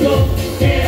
won't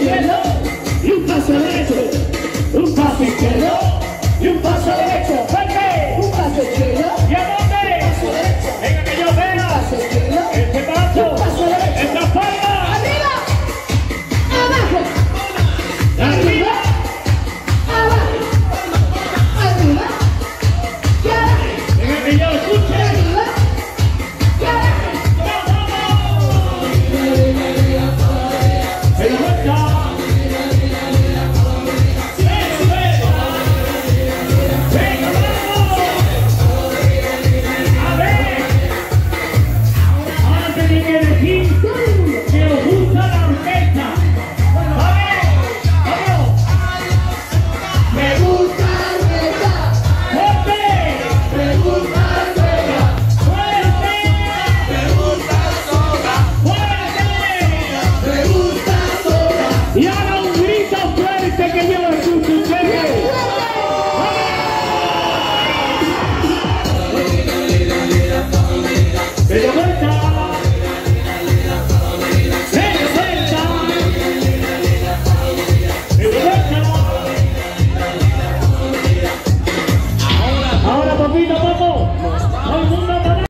un paso derecho, un paso izquierdo y un paso